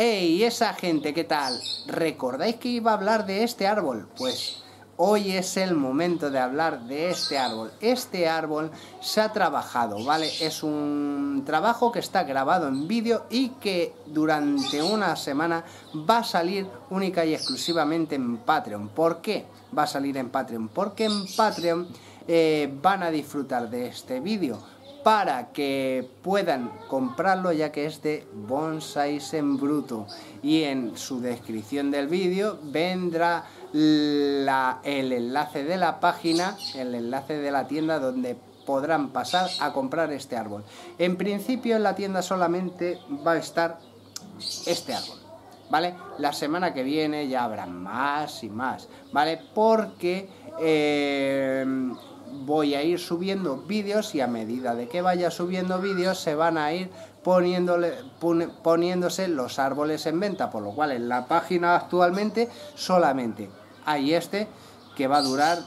¡Ey, esa gente, qué tal! ¿Recordáis que iba a hablar de este árbol? Pues hoy es el momento de hablar de este árbol. Este árbol se ha trabajado, ¿vale? Es un trabajo que está grabado en vídeo y que durante una semana va a salir única y exclusivamente en Patreon. ¿Por qué va a salir en Patreon? Porque en Patreon eh, van a disfrutar de este vídeo para que puedan comprarlo ya que es de Bonsai en bruto y en su descripción del vídeo vendrá el enlace de la página, el enlace de la tienda donde podrán pasar a comprar este árbol. En principio en la tienda solamente va a estar este árbol, ¿vale? La semana que viene ya habrá más y más, ¿vale? Porque eh, voy a ir subiendo vídeos y a medida de que vaya subiendo vídeos se van a ir poniéndose los árboles en venta, por lo cual en la página actualmente solamente hay este que va a durar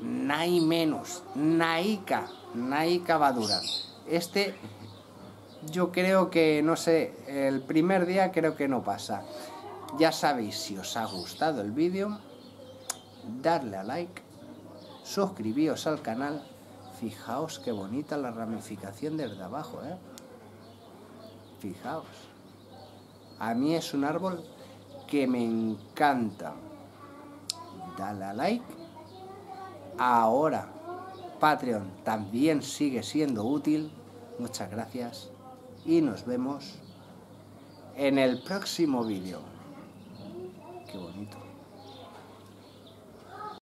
nai menos, naika, naika va a durar. Este yo creo que, no sé, el primer día creo que no pasa. Ya sabéis, si os ha gustado el vídeo, darle a like suscribíos al canal. Fijaos qué bonita la ramificación desde abajo, ¿eh? Fijaos. A mí es un árbol que me encanta. Dale a like. Ahora, Patreon también sigue siendo útil. Muchas gracias. Y nos vemos en el próximo vídeo. Qué bonito.